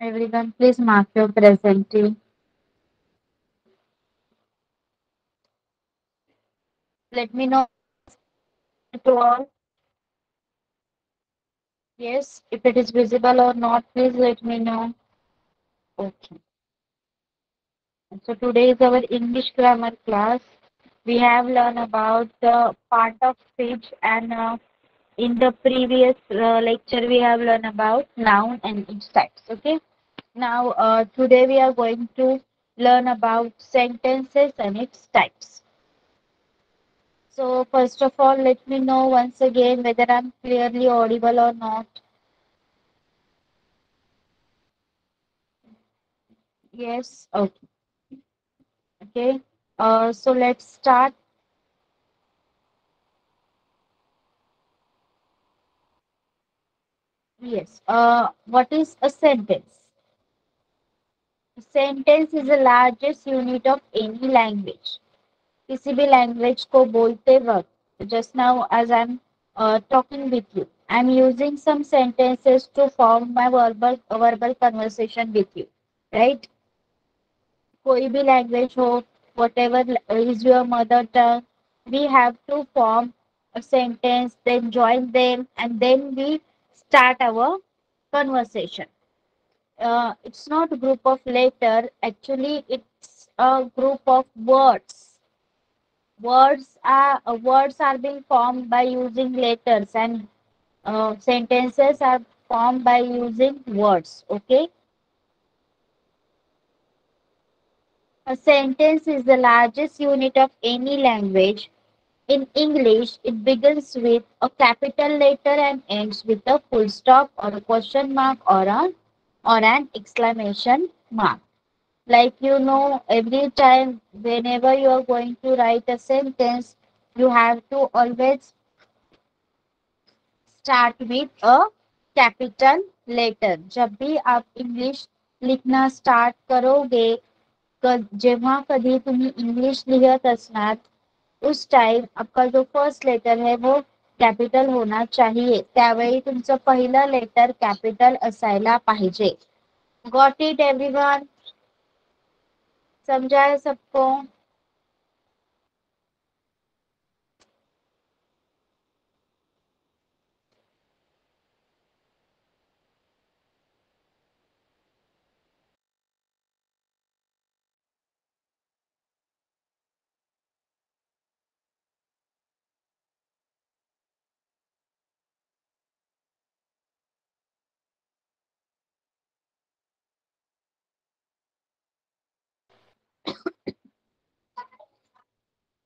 Everyone, please mark your presenting. Let me know to all. Yes, if it is visible or not, please let me know. Okay. So today is our English grammar class. We have learned about the part of speech and uh, in the previous uh, lecture we have learned about noun and its types. Okay. Now uh, today we are going to learn about sentences and its types. So first of all, let me know once again whether I'm clearly audible or not. Yes. Okay. Okay. Uh, so let's start. Yes. Uh, what is a sentence? A sentence is the largest unit of any language. किसी भी language को बोलते वक्त just now as I'm uh, talking with you, I'm using some sentences to form my verbal verbal conversation with you, right? कोई भी language हो, whatever is your mother tongue, we have to form a sentence, then join them, and then we start our conversation. Uh, it's not a group of letter. Actually, it's a group of words. Words are uh, words are being formed by using letters, and uh, sentences are formed by using words. Okay. A sentence is the largest unit of any language. In English, it begins with a capital letter and ends with a full stop or a question mark or a or an exclamation mark. Like you know, every time whenever you are going to write a sentence, you have to always start with a capital letter. जब भी आप English लिखना start करोगे जेव्हा कधी तुम्ही English लिहत असणार उस टाइम आपका जो फ़र्स्ट लेटर है वो कॅपिटल होना चाहिए, त्यावेळी तुमचं पहिलं लेटर कॅपिटल असायला गॉट इट एव्हरीवन समझा है सबको?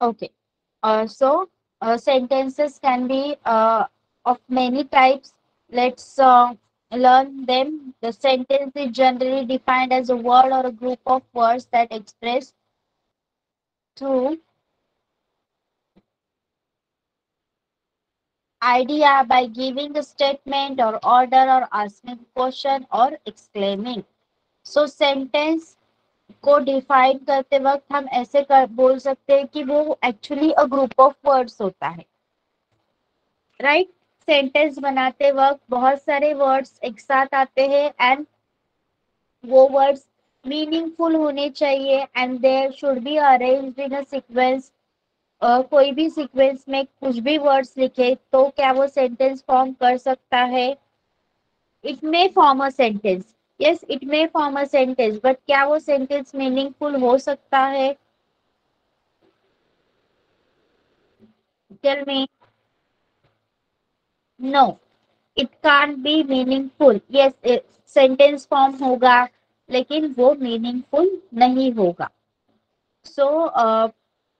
Okay. Uh, so uh, sentences can be uh, of many types. Let's uh, learn them. The sentence is generally defined as a word or a group of words that express two idea by giving a statement or order or asking question or exclaiming. So sentence को define करते वक्त हम ऐसे कर, बोल सकते हैं कि वो actually a group of words होता है। Right right? सेंटेंस बनाते वक्त बहुत सारे वर्ड्स एक साथ आते हैं एंड वो वर्ड्स मीनिंगफुल होने चाहिए and there should be arranged in a sequence कोई भी सीक्वेंस में कुछ भी वर्ड्स लिखे तो क्या वो सेंटेंस फॉर्म कर सकता है? It may form a sentence yes it may form a sentence but क्या वो सेंटेंस मीनिंगफुल हो सकता है? Tell me no it can be meaningful yes sentence form होगा, लेकिन वो मीनिंगफुल नहीं होगा. So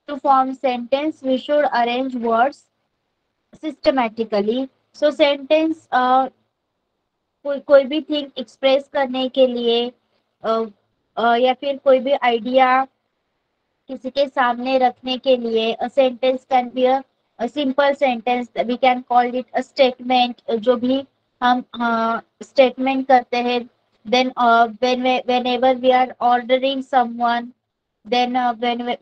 to form sentence we should arrange words systematically so sentence कोई कोई भी थिंग एक्सप्रेस करने के लिए आ, आ, या फिर कोई भी आइडिया किसी के सामने रखने के लिए a sentence can be a simple sentence we can call it a statement जो भी हम स्टेटमेंट करते हैं then whenever we are ordering someone then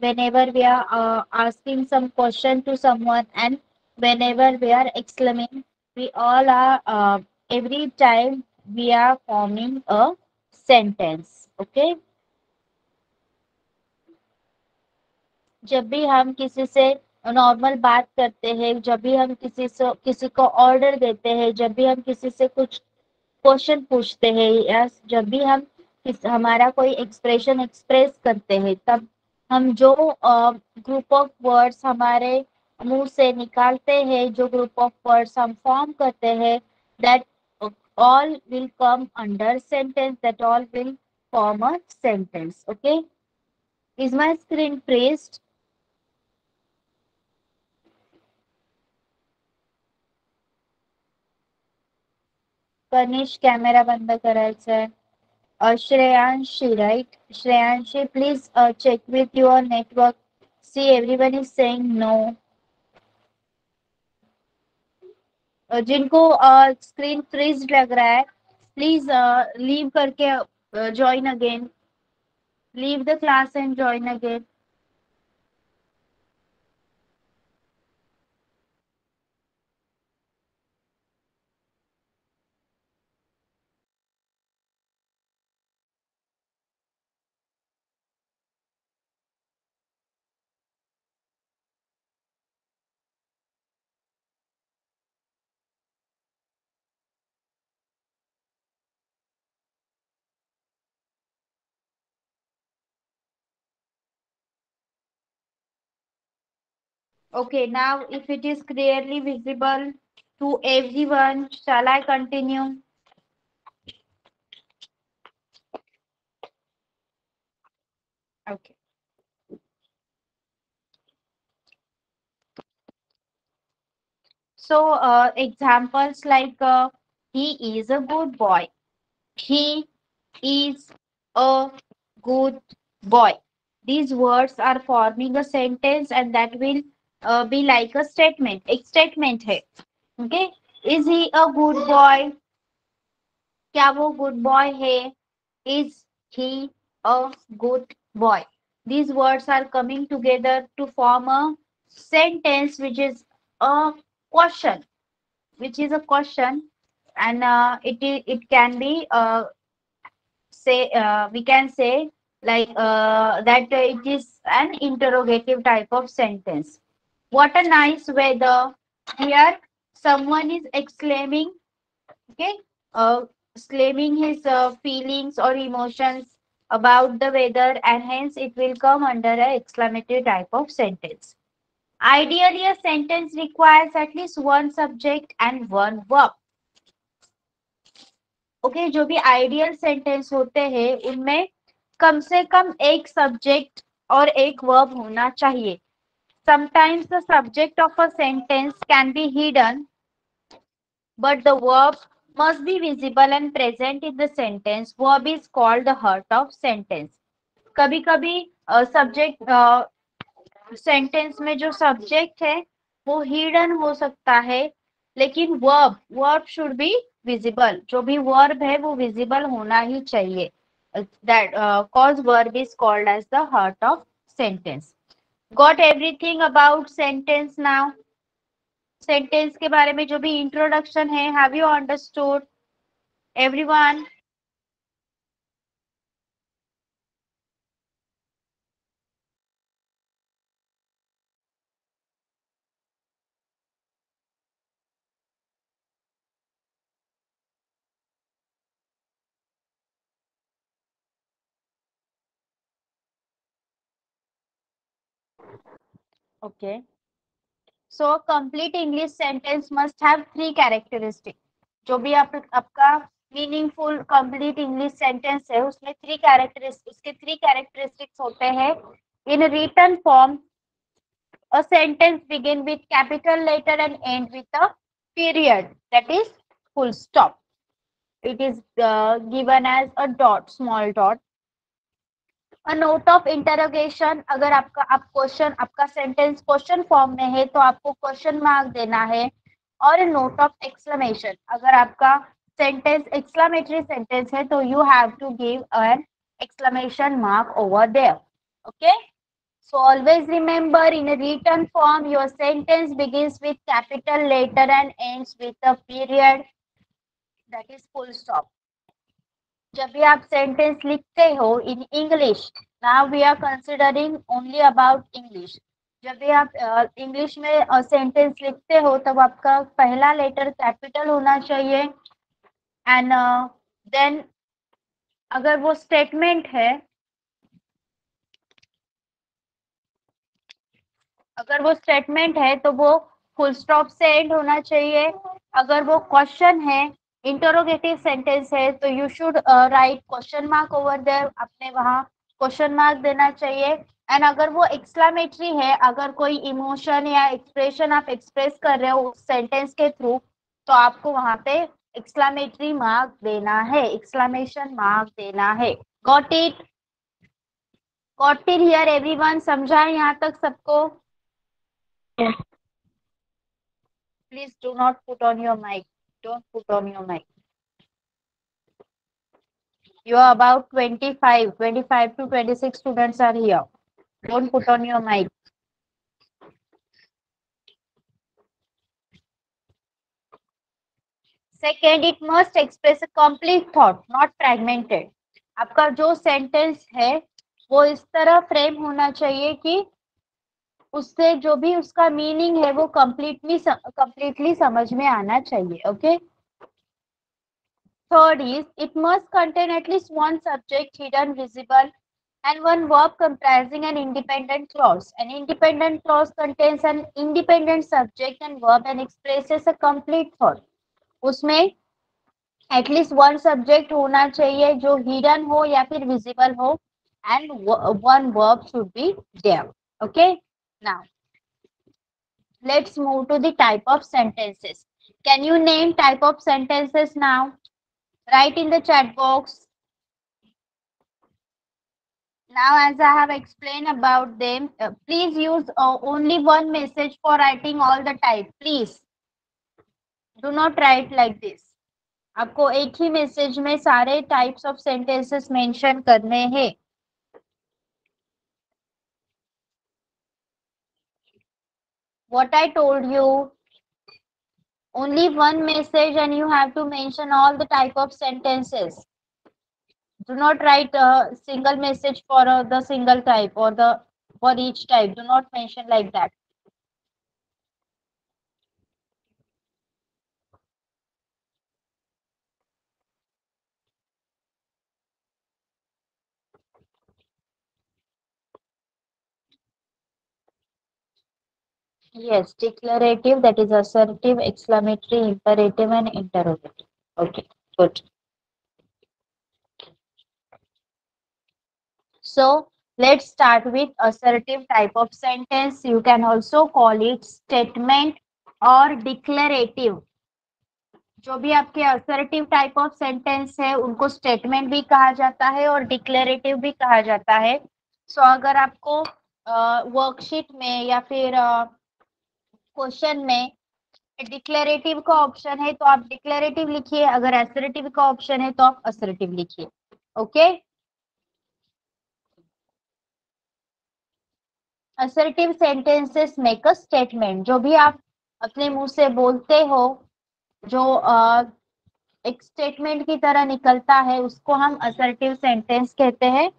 whenever we are asking some question to someone and whenever we are exclaiming we all are every time we are forming a sentence okay जब भी हम किसी से normal बात करते हैं, जब भी हम किसी से, किसी को ऑर्डर देते हैं, जब भी हम किसी से कुछ क्वेश्चन पूछते हैं, या जब भी हम किस, हमारा कोई एक्सप्रेशन एक्सप्रेस करते हैं, तब हम जो ग्रुप ऑफ़ वर्ड्स हमारे मुँह से निकालते हैं, जो ग्रुप ऑफ़ वर्ड्स हम फॉर्म करते हैं that all will come under sentence that all will form a sentence okay is my screen pressed Kanish camera बंद करायचा आहे Shreyanshi right Shreyanshi please check with your network see everyone is saying no जिनको screen freeze लग रहा है please leave करके join again leave the class and join again Okay, now if it is clearly visible to everyone, shall I continue? Okay. So uh, examples like uh, he is a good boy. He is a good boy. These words are forming a sentence and that will be like a statement एक statement है okay is he a good boy क्या वो good boy है is he a good boy these words are coming together to form a sentence which is a question which is a question and uh, it it can be uh, say uh, we can say like uh, that it is an interrogative type of sentence what a nice weather. Here, someone is exclaiming, okay, uh, exclaiming his uh, feelings or emotions about the weather and hence it will come under an exclamatory type of sentence. Ideally, a sentence requires at least one subject and one verb. Okay okay, जो भी ideal sentence होते हैं उनमें कम से कम एक subject और एक वर्ब होना चाहिए Sometimes the subject of a sentence can be hidden, but the verb must be visible and present in the sentence. Verb is called the heart of sentence. कभी कभी सब्जेक्ट सेंटेंस में जो subject है वो hidden हो सकता है लेकिन verb verb should be visible जो भी वर्ब है वो विजिबल होना ही चाहिए that cause verb is called as the heart of sentence got everything about sentence now sentence के बारे में जो भी इंट्रोडक्शन है have you understood everyone Okay. So complete English sentence must have three characteristics. जो भी आप आपका मीनिंगफुल कंप्लीट इंग्लिश सेंटेंस है उसमें थ्री कैरेक्टरिस्टिक उसके थ्री कैरेक्टरिस्टिक्स होते हैं in written form a sentence begin with capital letter and end with a period that is full stop it is uh, given as a dot small dot note of interrogation अगर आपका आप question आपका sentence question form में है तो आपको question mark देना है। और नोट ऑफ़ एक्सक्लेमेशन अगर आपका सेंटेंस एक्सक्लेमेटरी सेंटेंस है तो you have to give an exclamation mark over there okay always remember in a written form, your sentence begins with capital letter and ends with a period. That is full stop. जब भी आप sentence लिखते हो in English now we are considering only about English जब भी आप English में sentence लिखते हो, तब आपका पहला लेटर कैपिटल होना चाहिए. एंड देन अगर वो स्टेटमेंट है, अगर वो स्टेटमेंट है तो वो फुल स्टॉप से एंड होना चाहिए. अगर वो क्वेश्चन है इंटरोगेटिव सेंटेंस है तो you should write question mark over there अपने वहाँ क्वेश्चन मार्क देना चाहिए। एंड अगर वो एक्सक्लामेटरी है अगर कोई इमोशन या एक्सप्रेशन आप एक्सप्रेस कर रहे हो उस सेंटेंस के थ्रू तो आपको वहाँ पे एक्सक्लामेटरी मार्क देना है। एक्सक्लामेशन मार्क देना है। Got it got it here everyone समझा है यहाँ तक सबको? Please do not put on your mic don't put on your mic you are about 25 25 to 26 students are here don't put on your mic second it must express a complete thought not fragmented आपका जो sentence है वो इस तरह frame होना चाहिए कि उससे जो भी उसका मीनिंग है, वो कम्प्लीटली कंप्लीटली समझ में आना चाहिए okay third is it must contain at least one subject hidden visible and one verb comprising an independent clause an independent clause contains an independent subject and verb and express a complete thought उसमें at least one subject होना चाहिए जो hidden हो या फिर visible हो and one verb should be Dave okay? now let's move to the type of sentences can you name type of sentences now write in the chat box now as i have explained about them uh, please use uh, only one message for writing all the type please do not write like this आपको एक ही message में सारे types of sentences mention करने हैं what i told you only one message and you have to mention all the type of sentences. Do not write a single message for uh, the single type or the for each type. Do not mention like that Yes, declarative, that is assertive, exclamatory, imperative, and interrogative. Okay, good. So, let's start with assertive type of sentence. You can also call it statement or declarative. जो भी आपके assertive type of sentence है उनको statement भी कहा जाता है और डिक्लेरेटिव भी कहा जाता है सो so, अगर आपको वर्कशीट uh, में या फिर uh, क्वेश्चन में डिक्लेरेटिव का ऑप्शन है तो आप डिक्लेरेटिव लिखिए। अगर एसरेटिव का ऑप्शन है तो आप असरेटिव लिखिए। Okay assertive sentences make a statement जो भी आप अपने मुँह से बोलते हो जो आ, एक स्टेटमेंट की तरह निकलता है उसको हम असर्टिव सेंटेंस कहते हैं।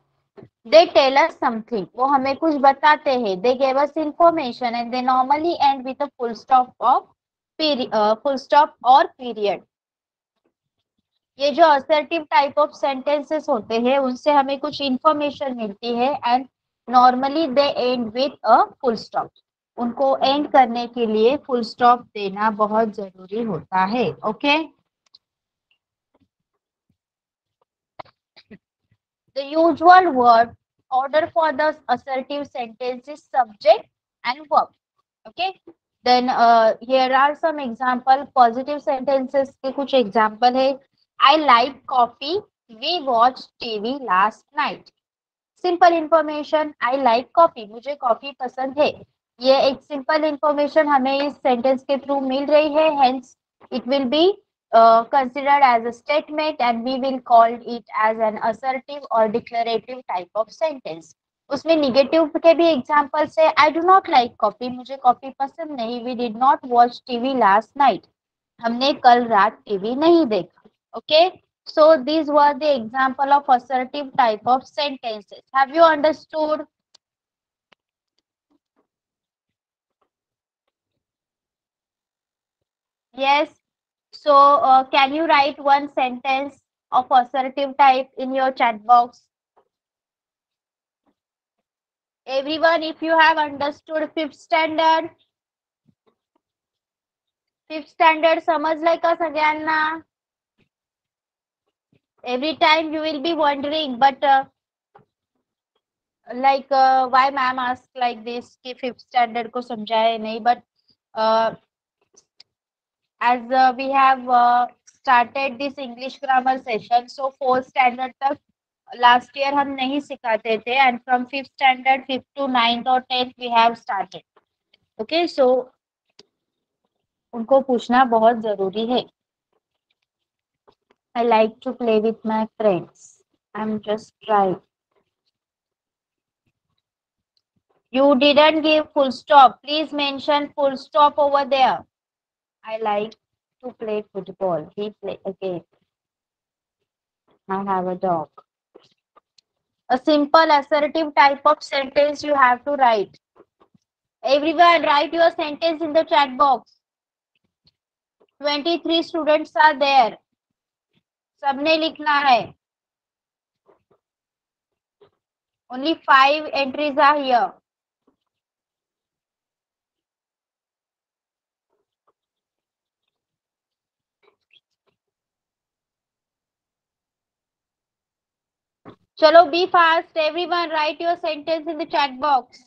दे टेल अस समथिंग वो हमें कुछ बताते हैं। They gave us information and they normally end with a full stop of full stop और पीरियड ये जो असर्टिव टाइप ऑफ़ सेंटेंसेस होते हैं, उनसे हमें कुछ इंफॉर्मेशन मिलती है and normally they end with a full stop उनको एंड करने के लिए फुल स्टॉप देना बहुत ज़रूरी होता है okay okay? The usual word order for the assertive sentence is subject and verb. Okay. Then uh, here are some example positive sentences के कुछ example है. I like coffee. We watched TV last night. Simple information. I like coffee. मुझे coffee पसंद है. ये एक simple information हमें इस सेंटेंस के थ्रू मिल रही है hence it will be uh, considered as a statement and we will call it as an assertive or declarative type of sentence. उसमें निगेटिव के भी एग्जाम्पल्स है I do not like coffee मुझे coffee पसंद नहीं we did not watch TV last night हमने कल रात टीवी नहीं देखा okay So these were the example of assertive type of sentences. Have you understood? Yes. So uh, can you write one sentence of assertive type in your chat box? Everyone, if you have understood fifth standard, fifth standard समजलंय का सगळ्यांना? Every time you will be wondering, but uh, like uh, why ma'am asked like this कि fifth standard को समझाए नहीं, but uh, as uh, we have uh, started this English grammar session, so fourth standard तक last year हम नहीं सिखाते थे and from fifth standard fifth to ninth or tenth we have started. Okay, so उनको पूछना बहुत ज़रूरी है. I like to play with my friends. I'm just trying. You didn't give full stop. Please mention full stop over there. I like to play football. He play again. I have a dog. A simple assertive type of sentence you have to write. Everyone write your sentence in the chat box. 23 students are there. सबने लिखना है. Only five entries are here. Chalo, be fast. Everyone write your sentence in the chat box.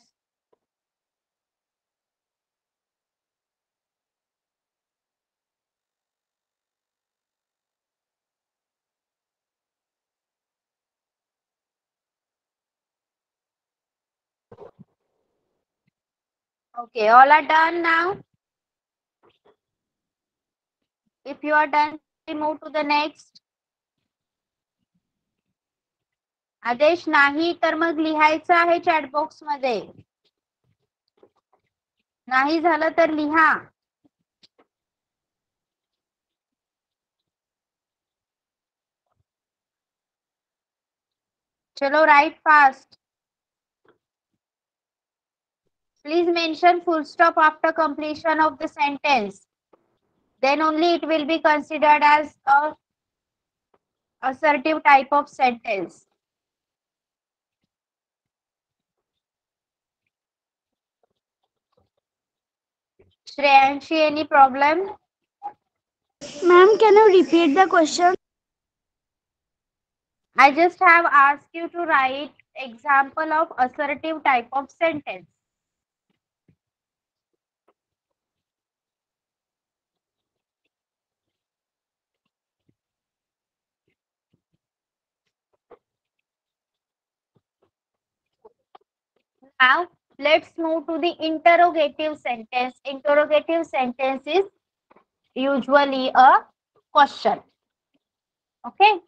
Okay, all are done now. If you are done, we move to the next. आदेश नाही तर मग लिहायचं आहे chat बॉक्समध्ये. नाही झालं तर लिहा. चलो write fast please mention full stop after completion of the sentence then only it will be considered as assertive type of sentence Shreyanshi, any problem? Ma'am, can you repeat the question? I just have asked you to write example of assertive type of sentence. Now, let's move to the interrogative sentence. Interrogative sentence is usually a question. Okay.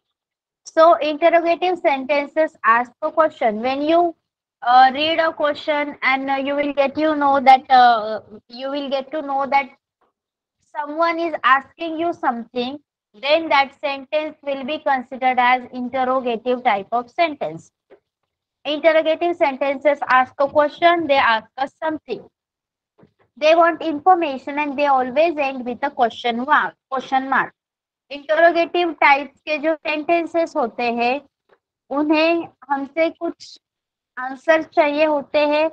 So, interrogative sentences ask a question. When you uh, read a question and uh, you will get you know that uh, you will get to know that someone is asking you something then that sentence will be considered as interrogative type of sentence interrogative sentences ask a question they ask us something they want information and they always end with a question mark question mark interrogative types के जो sentences होते हैं उन्हें हमसे कुछ answer चाहिए होते हैं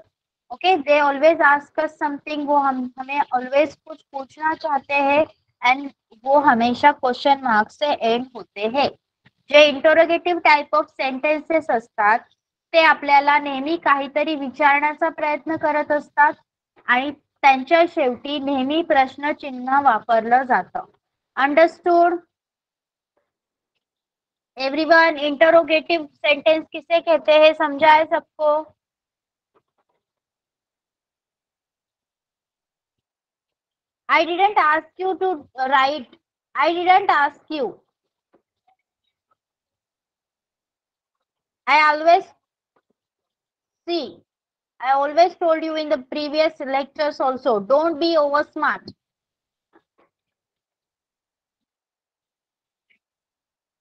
okay they always ask us something वो हम हमें ऑलवेज कुछ पूछना चाहते हैं एंड वो हमेशा क्वेश्चन मार्क से एंड होते हैं जे इंटरोगेटिव्ह टाइप ऑफ़ सेंटेन्सेस असतात ते आपल्याला नेहमी काहीतरी विचारण्याचा प्रयत्न करत असतात आणि त्यांच्या शेवटी नेहमी प्रश्नचिन्ह वापरलं जातं. अंडरस्टूड एवरीवन इंटरोगेटिव सेंटेंस किसे कहते हैं? समझा है सबको? I didn't ask you to write I didn't ask you I always see. I always told you in the previous lectures also. Don't be over smart.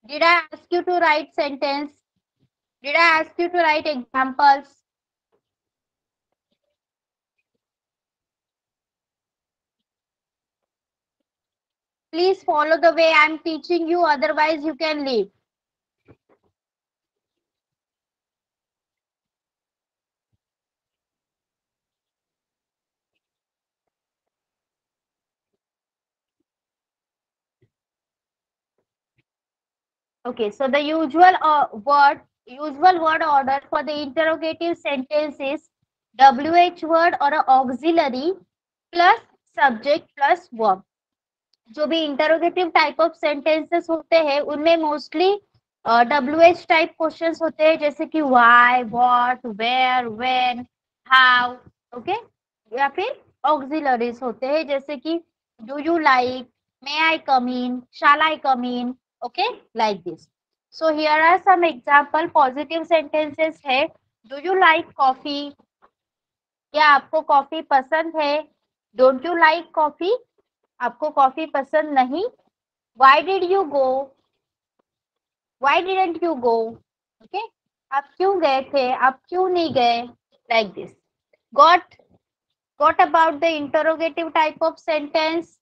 Did I ask you to write sentence? Did I ask you to write examples? Please follow the way I'm teaching you, otherwise you can leave. Okay, so the usual uh, word, usual word order for the interrogative sentence is WH word or a auxiliary plus subject plus verb. जो भी इंटरोगेटिव type of sentences होते हैं उनमें mostly W H type question होते हैं जैसे कि why what where when how okay या फिर ऑक्सिलरीज होते हैं जैसे कि do you like may I come in shall I come in okay like this so here are some example positive sentences है. डू यू लाइक कॉफ़ी क्या आपको coffee पसंद है? डोंट यू लाइक कॉफ़ी आपको कॉफ़ी पसंद नहीं? Why did you go why didn't you go okay आप क्यों गए थे? आप क्यों नहीं गए? Like this got got about the interrogative type of sentence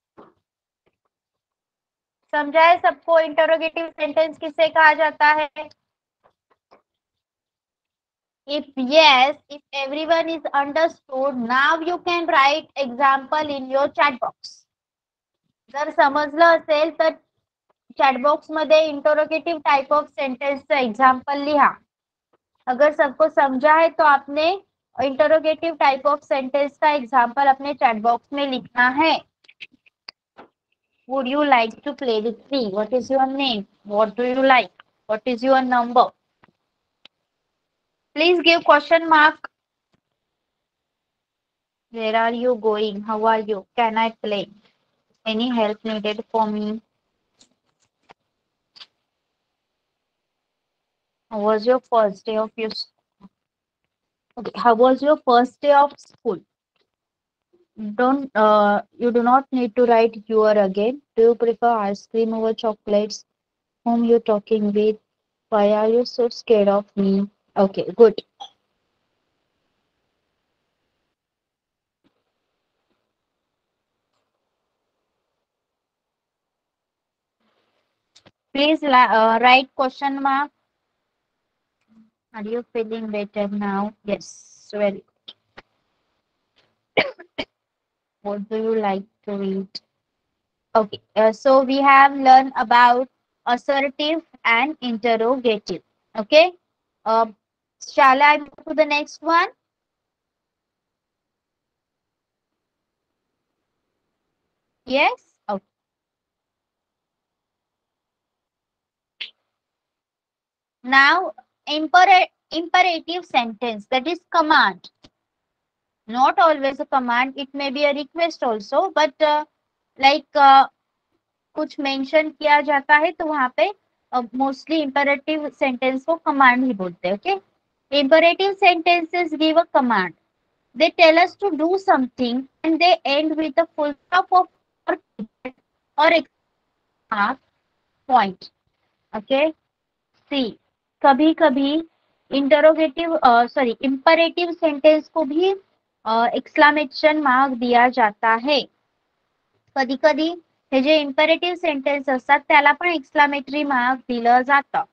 समझा है सबको इंटरोगेटिव सेंटेंस किसे कहा जाता है? If yes, if everyone is understood, now you can write example in your chat box. जर समजलं असेल तर चॅटबॉक्स मध्ये इंटरोगेटिव टाइप ऑफ़ सेंटेंस का एग्ज़ाम्पल लिहा. अगर सबको समझा है तो आपने इंटरोगेटिव टाइप ऑफ़ सेंटेंस का एग्ज़ाम्पल अपने चैट बॉक्स में लिखना है. Would you like to play with me? What is your name? What do you like? What is your number? Please give question mark. Where are you going? How are you? Can i play? Any help needed for me? How was your first day of your okay how was your first day of school don't uh, you do not need to write your again. Do you prefer ice cream over chocolates? Whom you talking with? Why are you so scared of me? Okay good. Please uh, write question mark. Are you feeling better now? Yes very good what do you like to read okay uh, so we have learned about assertive and interrogative. Okay uh, shall i move to the next one? Yes? Okay. Now impera- imperative sentence that is command not always a command it may be a request also but uh, like uh, कुछ mention किया जाता है तो वहाँ पे mostly imperative sentence को command ही बोलते हैं okay imperative sentences give a command they tell us to do something and they end with a full stop of or, or mark point okay see कभी कभी इंटरोगेटिव सॉरी इंपरेटिव सेंटेंस को भी exclamation mark दिया जाता है. कधी कधी जे इम्परेटिव्ह सेंटेन्स एक्सक्लामेटरी मार्क दिलं जातं.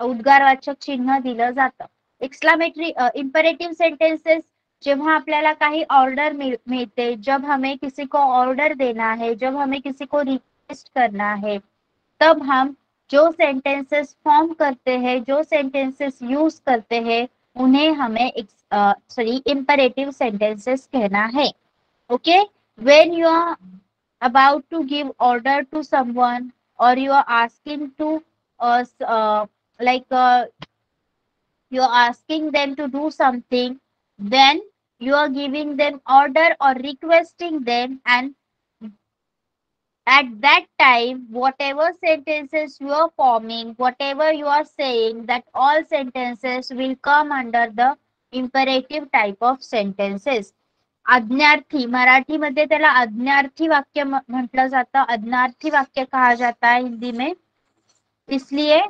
उद्गारवाचक चिन्ह दिलं जातं. एक्सक्लामेटरी इम्परेटिव्ह सेंटेन्सेस जेव्हा आपल्याला काही ऑर्डर मिलते जब हमें किसी को ऑर्डर देना है, जब हमें किसी को रिक्वेस्ट करना है, तब हम जो सेंटेंसेस फॉर्म करते हैं, जो सेंटेंसेस यूज़ करते हैं उन्हें हमें सॉरी इम्परेटिव सेंटेंसेस कहना है। Okay when you are about to give order to someone और you are asking to like you are asking them to do something then you are giving them order और requesting them and at that time whatever sentences you are forming whatever you are saying that all sentences will come under the imperative type of sentences आज्ञार्थी मराठीमध्ये त्याला आज्ञार्थी वाक्य म्हटलं जातं आज्ञार्थी वाक्य कहा जाता है हिंदी में इसलिए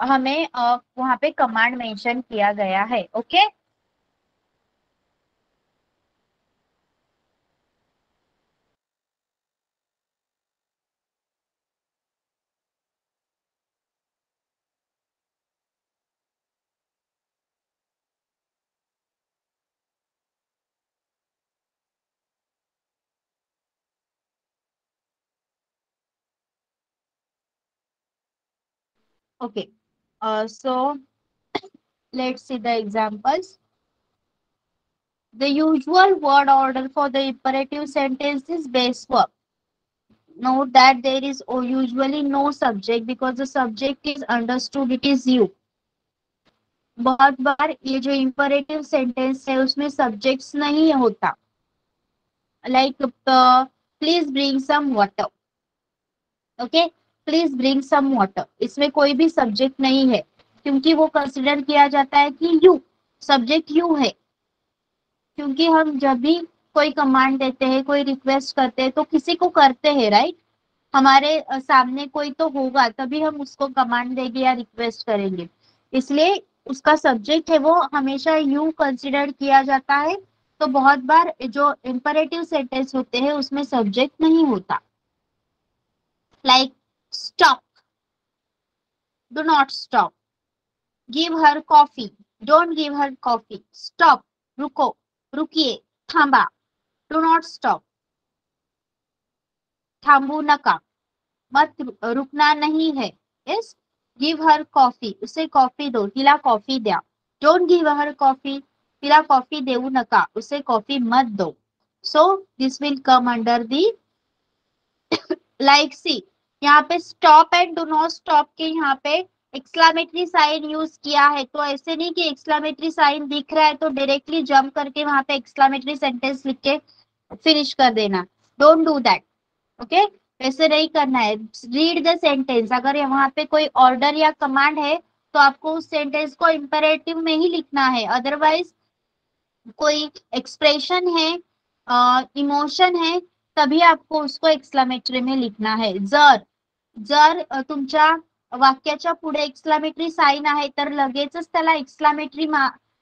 हमें वहाँ पे कमांड मेंशन किया गया है okay Okay, uh, so let's see the examples. The usual word order for the imperative sentence is base verb. Note that there is usually no subject because the subject is understood, it is you. बहुत बार ये जो imperative sentence है उसमें subjects नहीं होता like uh, please bring some water okay please bring some water इसमें कोई भी सब्जेक्ट नहीं है, क्योंकि वो कंसिडर किया जाता है कि यू सब्जेक्ट यू है। क्योंकि हम जब भी कोई कमांड देते हैं, कोई रिक्वेस्ट करते हैं तो किसी को करते हैं राइट हमारे सामने कोई तो होगा, तभी हम उसको कमांड देंगे या रिक्वेस्ट करेंगे। इसलिए उसका सब्जेक्ट है, वो हमेशा यू कंसिडर किया जाता है। तो बहुत बार जो इंपरेटिव सेंटेंस होते हैं, उसमें सब्जेक्ट नहीं होता। Like Stop. Do not stop. Give her coffee. Don't give her coffee. Stop. रुको रुकिए थांबा डू नॉट स्टॉप थांबू नका मत रुकना नहीं है यस गिव हर कॉफ़ी उसे कॉफ़ी दो तिला कॉफ़ी द्या डोंट गिव हर कॉफ़ी तिला कॉफ़ी देऊ नका उसे कॉफ़ी मत दो so this will come under the like see यहाँ पे stop and do not stop के यहाँ पे एक्सलामेटरी साइन यूज़ किया है। तो ऐसे नहीं कि एक्सलामेटरी साइन दिख रहा है तो डायरेक्टली जंप करके वहाँ पे एक्सलामेटरी सेंटेंस लिख के फिनिश कर देना। डोंट डू दैट ओके ऐसे नहीं करना है। रीड द सेंटेंस अगर वहाँ पे कोई ऑर्डर या कमांड है तो आपको उस सेंटेंस को इंपेरेटिव में ही लिखना है। अदरवाइज़ कोई एक्सप्रेशन है इमोशन uh, है तभी आपको उसको एक्सलामेटरी में लिखना है। जर जर तुमच्या वाक्याच्या पुढे एक्सलामेटरी साईन आहे तर लगेचच त्याला एक्सलामेटरी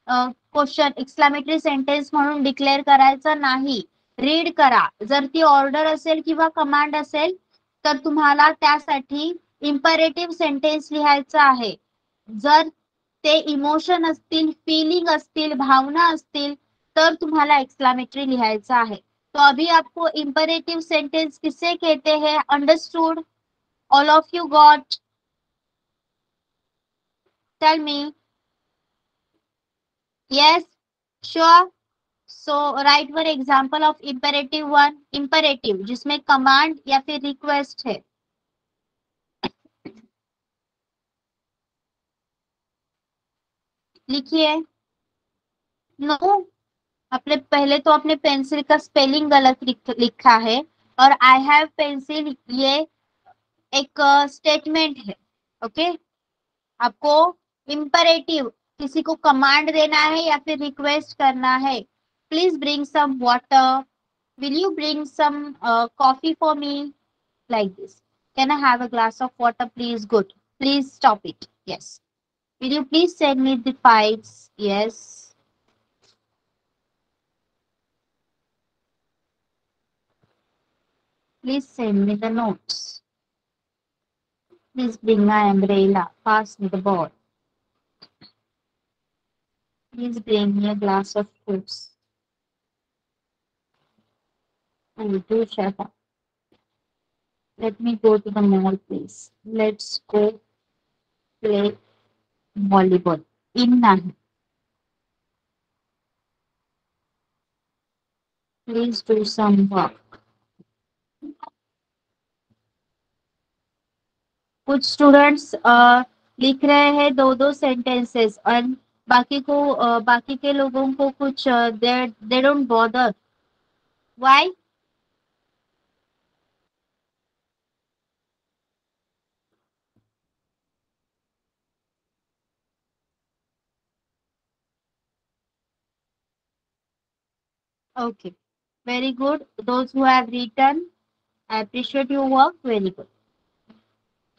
क्वेश्चन एक्सलामेटरी सेंटेन्स म्हणून डिक्लेअर करायचं नाही. रीड करा. जर ती ऑर्डर असेल किंवा कमांड असेल तर तुम्हाला त्यासाठी इम्परेटिव्ह सेंटेन्स लिहायचं आहे. जर ते इमोशन असतील फिलिंग असतील भावना असतील तर तुम्हाला एक्सलामेटरी लिहायचं आहे. तो अभी आपको इम्परेटिव्ह सेंटेंस किसे कहते हैं? Understood all of you got tell me yes sure so write one example of imperative one imperative जिसमें कमांड या फिर रिक्वेस्ट है। लिखिए। No no. अपने, पहले तो अपने पेंसिल का स्पेलिंग गलत लिखा है। और आई हैव पेंसिल ये एक स्टेटमेंट है ओके आपको इम्परेटिव किसी को कमांड देना है या फिर रिक्वेस्ट करना है please bring some water will you bring some coffee for me like this can I have a glass of water please good please stop it yes will you please send me the files yes Please send me the notes. Please bring my umbrella. Pass me the ball. Please bring me a glass of juice. And do up. Let me go to the mall, please. Let's go play volleyball. In Nahi. Please do some work. कुछ students लिख रहे हैं दो दो sentences और बाकी को आ, बाकी के लोगों को कुछ दे don't bother why okay very good those who have return I appreciate you work very good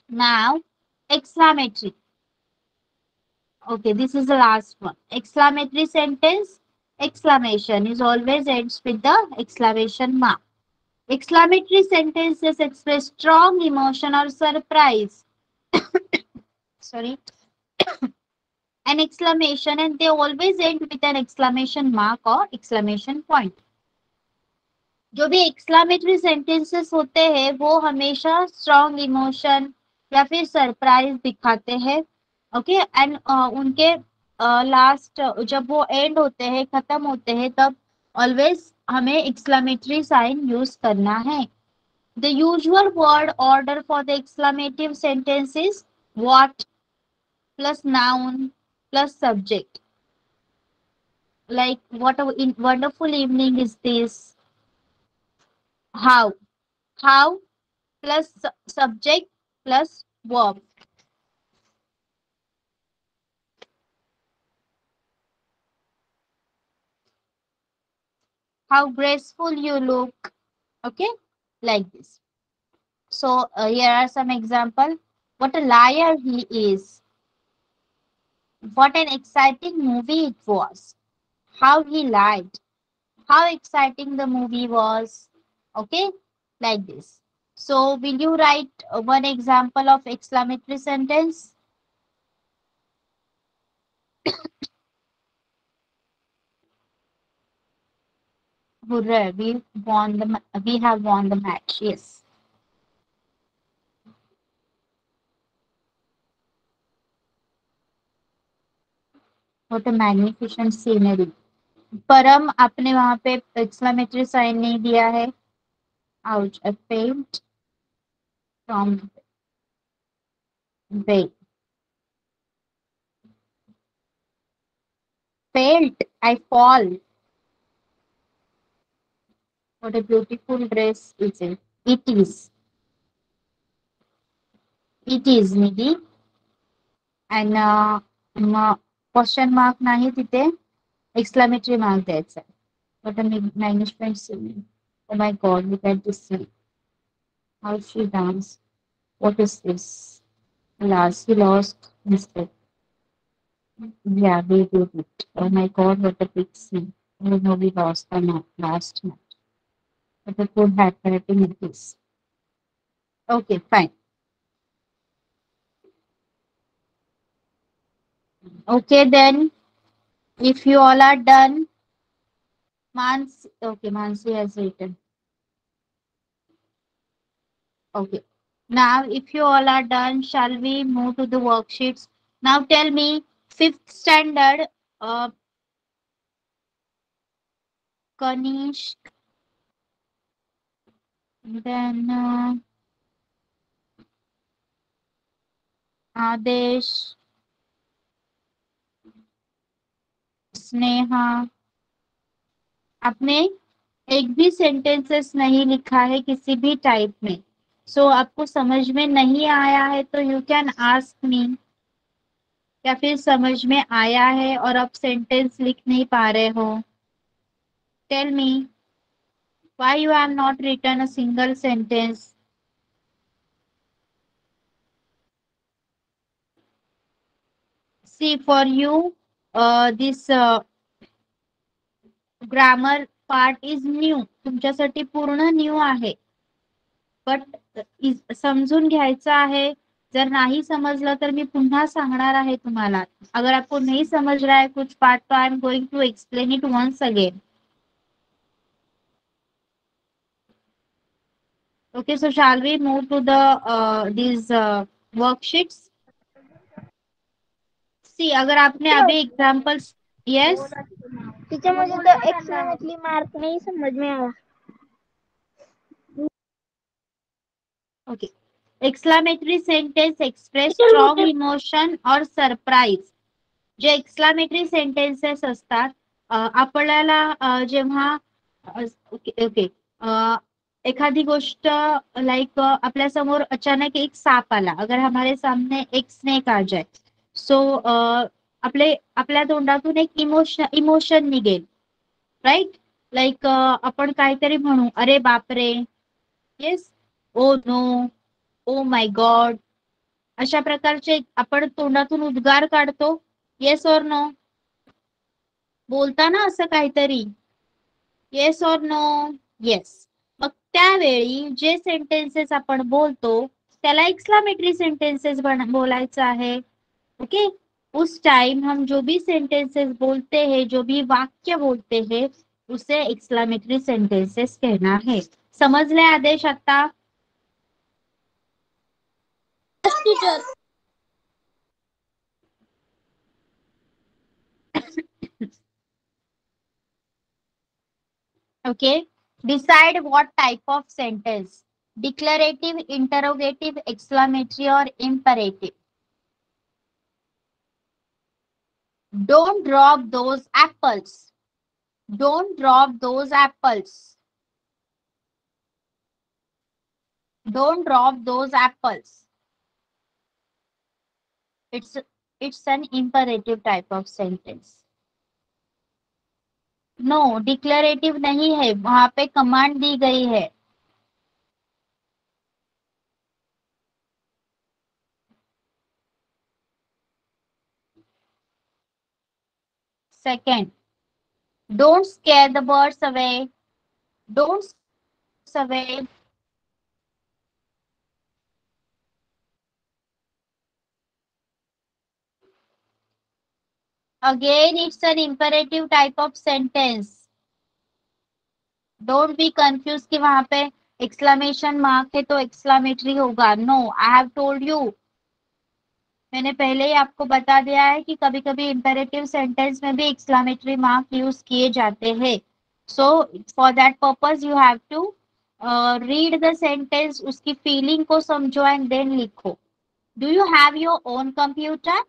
Now, exclamatory okay this is the last one exclamatory sentence exclamation is always ends with the exclamation mark exclamatory sentences express strong emotion or surprise sorry an exclamation and they always end with an exclamation mark or exclamation point जो भी exclamatory sentences होते हैं वो हमेशा strong emotion या फिर surprise दिखाते हैं ओके एंड उनके लास्ट uh, जब वो एंड होते हैं खत्म होते हैं तब ऑलवेज हमें एक्सक्लामेटरी साइन यूज़ करना है the usual word order for the exclamative sentence is what plus noun plus subject Like what a wonderful evening is this? How? How plus subject plus verb. How graceful you look. Okay, like this. So uh, here are some example. What a liar he is. What an exciting movie it was. How he lied. How exciting the movie was. Okay, like this. So, will you write one example of exclamatory sentence? Hooray, we won the we have won the match. Yes. What a magnificent scenery. परम आपने वहाँ पे exclamatory sign नहीं दिया है ouch I faint from way failed I fall what a beautiful dress is it it is it is Nidhi and uh, question mark नाही तिथे exclamatory mark द्यायचा but management Oh my god, look at this silk. How she dance. What is this? Alas, he lost his head. Yeah, they did it. Oh my god, what a big scene. Oh no, we lost the night, last night. But the poor had anything in this. Okay, fine. Okay, then, if you all are done, Mansi, okay, Mansi has written. Okay. Now, if you all are done, shall we move to the worksheets? Now tell me, fifth standard, uh, Kanish then uh, Adesh, Sneha, आपने एक भी sentences नहीं लिखा है किसी भी type में। So so, आपको समझ में नहीं आया है तो यू कैन आस्क मी या फिर समझ में आया है और आप सेंटेंस लिख नहीं पा रहे हो। Tell me why you have not return a single sentence you uh, this uh, grammar part is new तुमच्यासाठी पूर्ण न्यू आहे. बट समजून घ्यायचं आहे. जर नाही समजलं तर मी पुन्हा सांगणार आहे तुम्हाला. अगर आपको नहीं समझ रहा है कुछ पार्ट तो I am going to explain it once again okay so shall we move to the uh, these uh, worksheets? अगर आपने अभी एग्जाम्पल्स यस टीचर मुझे तो एक्सक्लेमेटरी मार्क नहीं समझ में आया। Okay exclamatory sentence express strong emotion और सरप्राईज जे एक्सक्लामेटरी सेंटेन्सेस असतात आपल्याला जेव्हा ओके ओके एखादी गोष्ट लाइक आपल्या समोर अचानक एक साप आला अगर हमारे सामने एक स्नेक आ जाए सो आपले आपल्या तोंडातून एक इमोशन इमोशन निघेल. राईट लाईक आपण काहीतरी म्हणू अरे बापरे. Yes oh no oh my God अशा प्रकारचे आपण तोंडातून उद्गार काढतो. येस ऑर नो बोलताना असं काहीतरी. येस ऑर नो येस मग त्यावेळी जे सेंटेन्सेस आपण बोलतो त्याला एक्सक्लामेटरी सेंटेन्सेस बोलायचं आहे. ओके उस टाइम हम जो भी सेंटेंसेस बोलते हैं जो भी वाक्य बोलते हैं उसे एक्सक्लामेटरी सेंटेंसेस कहना है। समझ ले आदेश आता okay decide what type of sentence declarative interrogative exclamatory और imperative don't drop those apples don't drop those apples don't drop those apples it's it's an imperative type of sentence no no, declarative नहीं है वहाँ पे command दी गई है second don't scare the birds away don't away Again, it's an imperative type of sentence. Don't be confused कि वहाँ पे एक्सक्लामेशन मार्क है तो एक्सक्लामेटरी होगा। No I have told you मैंने पहले ही आपको बता दिया है कि कभी कभी इंपेरेटिव सेंटेंस में भी एक्सक्लामेटरी मार्क यूज़ किए जाते हैं। So for that purpose you have to read the sentence उसकी फीलिंग को समझो एंड देन लिखो। Do you have your own computer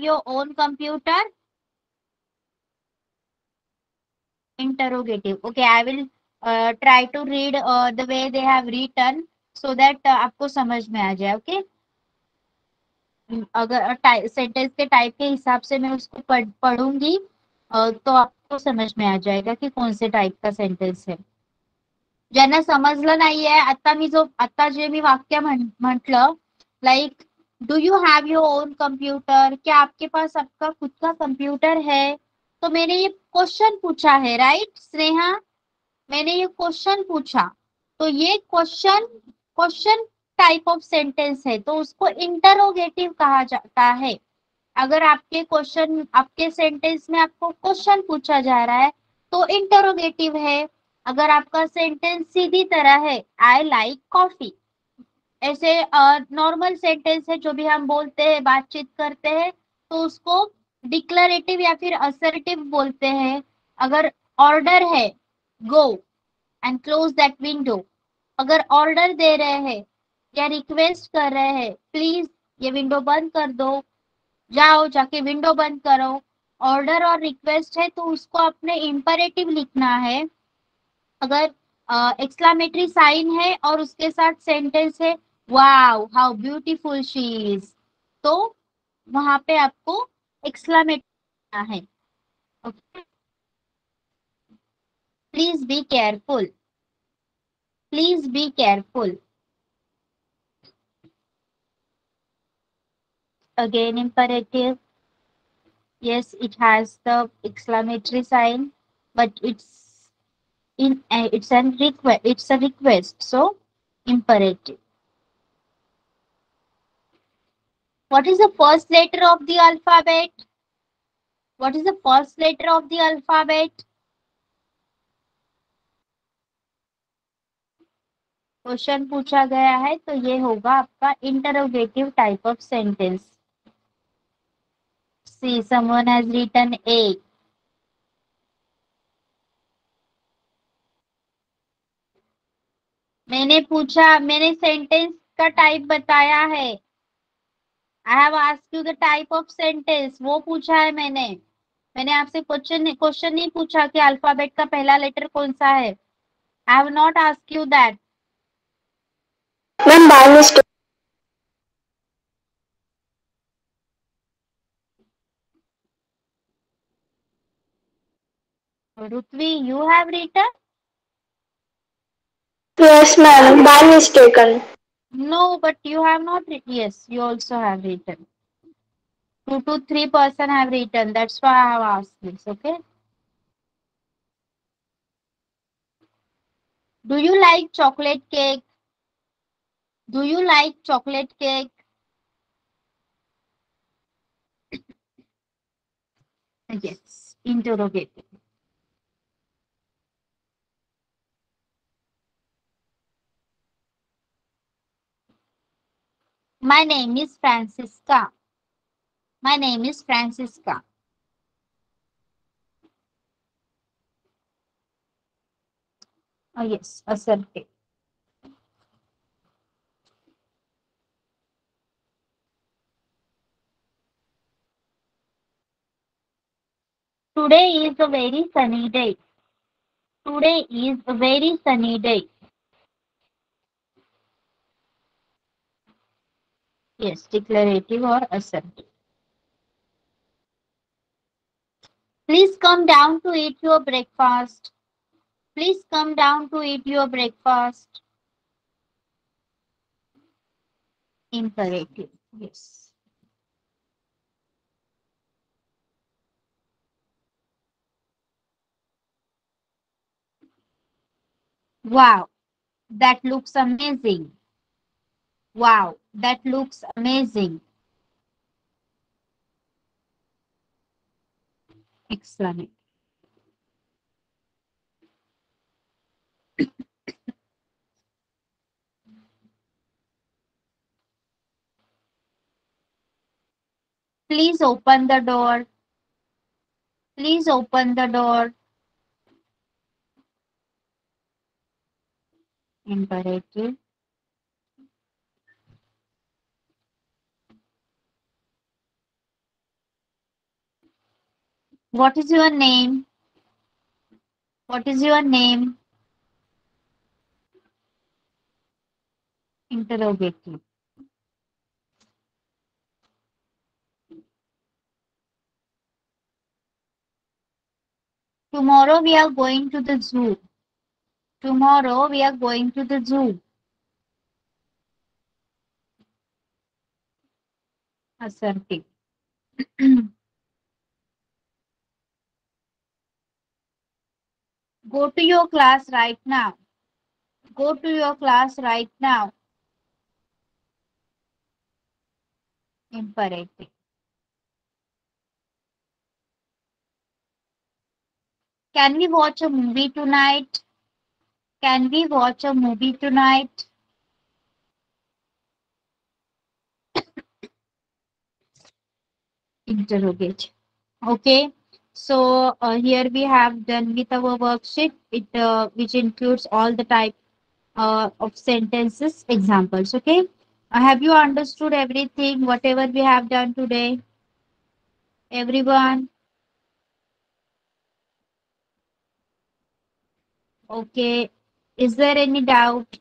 your own computer? Interrogative. Okay i will uh, try to read uh, the way they have written so that uh, आपको समझ में आ जाए okay okay? अगर sentence के type के हिसाब से मैं उसको पढ़, पढ़ूँगी तो आपको समझ में आ जाएगा कि कौन से टाइप का सेंटेन्स है। ज्यांना समजलं नाहीये आता मी जो, आता जे मी वाक्य म्हटलं like do you have your own computer क्या आपके पास आपका खुद का कंप्यूटर है? तो मैंने ये क्वेश्चन पूछा है राइट स्नेहा? मैंने ये क्वेश्चन पूछा। तो ये question question type of sentence है तो उसको इंटरोगेटिव कहा जाता है। अगर आपके क्वेश्चन आपके सेंटेंस में आपको क्वेश्चन पूछा जा रहा है तो इंटरोगेटिव है। अगर आपका सेंटेंस सीधी तरह है आई लाइक कॉफ़ी ऐसे नॉर्मल सेंटेंस है, जो भी हम बोलते हैं, बातचीत करते हैं तो उसको डिक्लरेटिव या फिर असर्टिव बोलते हैं। अगर ऑर्डर है go and close that window अगर ऑर्डर दे रहे हैं या रिक्वेस्ट कर रहे हैं प्लीज़ ये विंडो बंद कर दो। जाओ जाके विंडो बंद करो। ऑर्डर और रिक्वेस्ट है तो उसको अपने इंपरेटिव लिखना है। अगर एक्सक्लामेटरी uh, साइन है और उसके साथ सेंटेंस है wow how beautiful she is तो वहाँ पे आपको एक्सक्लामेट है। Please be careful please be careful again imperative yes it has the exclamatory sign but it's in uh, it's a request it's a request so imperative What is the first letter of the alphabet? What is the first letter of the alphabet? Question पूछा गया है तो ये होगा आपका interrogative type of sentence See someone has written a मैंने पूछा, मैंने सेंटेंस का टाइप बताया है। I have ask you the type of sentence वो पूछा है मैंने। मैंने आपसे क्वेश्चन क्वेश्चन नहीं पूछा कि अल्फ़ाबेट का पहला लेटर कौन सा है। I have not ask you that ma'am by mistake Rutvi, you have written? Yes, ma'am. By mistaken. No, but you have not written. Yes, you also have written. Two to three person have written. That's why I have asked this. Okay. Do you like chocolate cake? Do you like chocolate cake? Yes, interrogative. My name is Francisca. My name is Francisca. Oh, yes, assertive. Today is a very sunny day. Today is a very sunny day. Yes, declarative or assertive. Please come down to eat your breakfast. Please come down to eat your breakfast. Imperative. Yes. Wow, that looks amazing. Wow, that looks amazing. Excellent. Please open the door. Please open the door. Imperative. What is your name? What is your name? Interrogative. Tomorrow we are going to the zoo. Tomorrow we are going to the zoo. Assertive. Go to your class right now. Go to your class right now. Imperative. Can we watch a movie tonight? Can we watch a movie tonight? Interrogate. Okay. So uh, here we have done with our worksheet, it uh, which includes all the type uh, of sentences examples. Okay. Uh, have you understood everything? Whatever we have done today, everyone. Okay. Is there any doubt?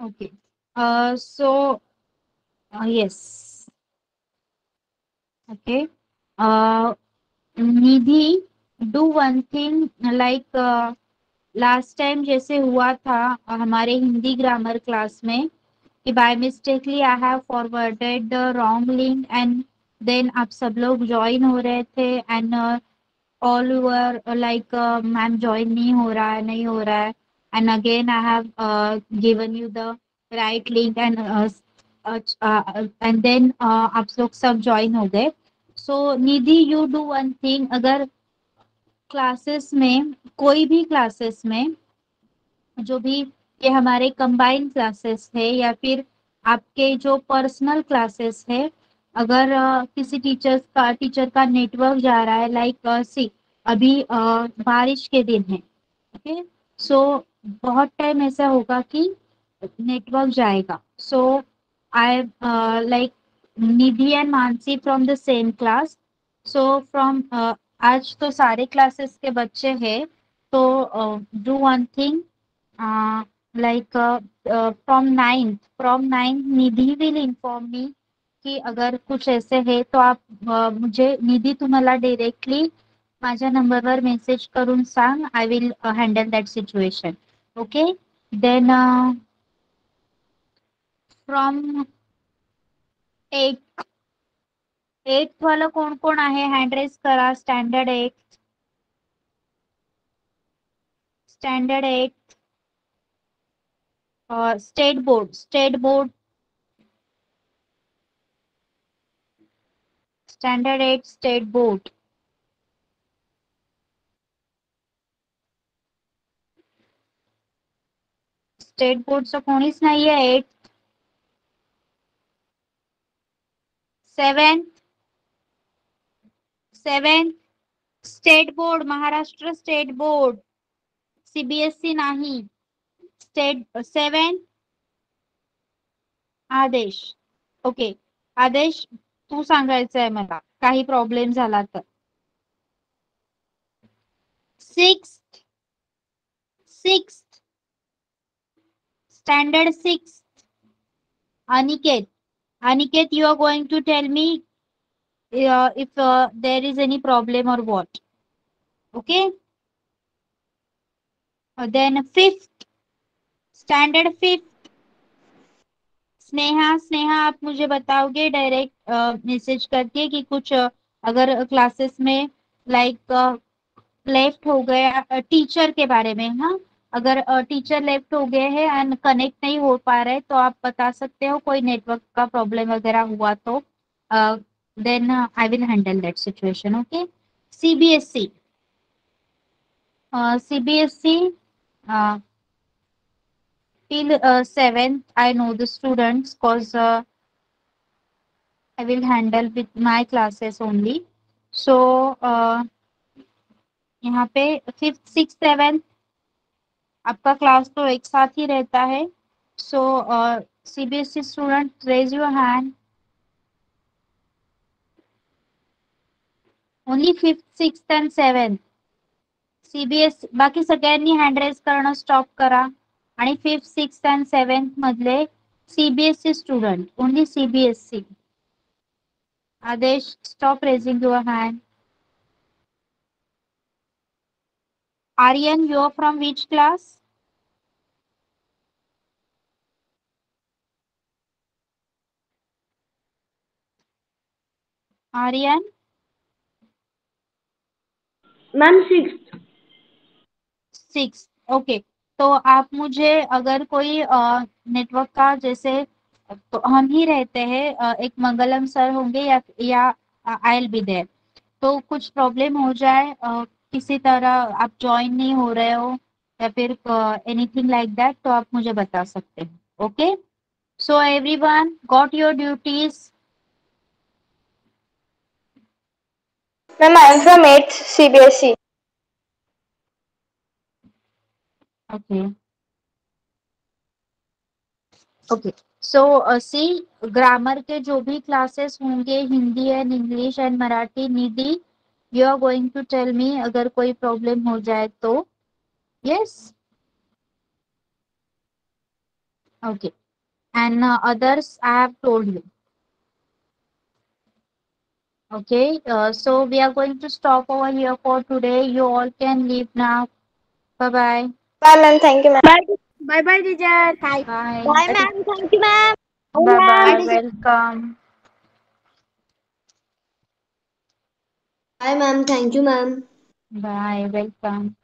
Okay. Uh, so, uh. Uh, do one thing like uh, last time जैसे हुआ था हमारे Hindi grammar class में कि by mistakenly I have forwarded the wrong link and then आप सब लोग join हो रहे थे and all were like ma'am join नहीं हो रहा है नहीं हो रहा है and again I have given you the right link and and then आप लोग सब ज्वाइन हो गए। So Nidhi you do one thing अगर क्लासेस में कोई भी क्लासेस में जो भी ये हमारे कंबाइंड क्लासेस है या फिर आपके जो पर्सनल क्लासेस है अगर uh, किसी टीचर्स का टीचर का नेटवर्क जा रहा है लाइक सी अभी uh, बारिश के दिन है ओके सो बहुत टाइम ऐसा होगा कि नेटवर्क जाएगा। So I like Nidhi and Mansi from the same class so from आज तो सारे क्लासेस के बच्चे हैं तो do one thing like from ninth from ninth Nidhi will inform me कि अगर कुछ ऐसे है तो आप uh, मुझे निधि तुम्हाला डायरेक्टली माझ्या नंबरवर मेसेज करून सांग I will handle that situation okay then from eight eight वाला कोण कोण आहे हँड रेस करा standard eight standard eight state board state board standard eight state board state बोर्डचं कोणीच नाहीये. Eight seven seven state board Maharashtra state board. CBSE नाही. State seven Aadesh. Okay. Aadesh तू सांगायचं आहे मला. काही प्रॉब्लेम झाला तर. Six six standard six Aniket Aniket you are going to tell me if uh, there is any problem or what. Okay? Uh, then fifth standard fifth. Sneha Sneha आप मुझे बताओगे डायरेक्ट मैसेज करके कि कुछ uh, अगर classes में like left हो गया टीचर के बारे में हाँ? अगर टीचर लेफ़्ट हो गए हैं एंड कनेक्ट नहीं हो पा रहे तो आप बता सकते हो कोई नेटवर्क का प्रॉब्लम वगैरह हुआ तो then I will handle that situation okay C B S C C B S C till seventh I know the students cause I will handle with my classes only so यहाँ पे fifth six seventh आपका class तो एक साथ ही रहता है। So CBSE student raise your hand only fifth six and seventh CBS बाकी सगळ्यांनी हँड रेस करणं स्टॉप करा. आणि फिफ्थ सिक्स अँड सेवेंथ मधले CBSE student only CBSE Aadesh stop raising your hand Aryan you are from which class Aryan ma'am six six okay तो आप मुझे अगर कोई नेटवर्क का जैसे तो हम ही रहते हैं एक मंगलम सर होंगे या या आई एल बी देर तो कुछ प्रॉब्लम हो जाए किसी तरह आप ज्वाइन नहीं हो रहे हो या फिर एनीथिंग लाइक दैट तो आप मुझे बता सकते हो okay so everyone got your duties Ma'am, I am from 8th CBSE. Okay okay so see grammar के जो भी क्लासेस होंगे Hindi and English and Marathi Nidhi you are going to tell me अगर कोई प्रॉब्लम हो जाए तो? Yes okay and others I have told you okay so we are going to stop our here for today you all can leave now bye bye bye ma'am thank you ma'am bye bye डीजर bye bye ma'am thank you ma'am bye bye welcome Bye, ma'am. Thank you, ma'am. bye welcome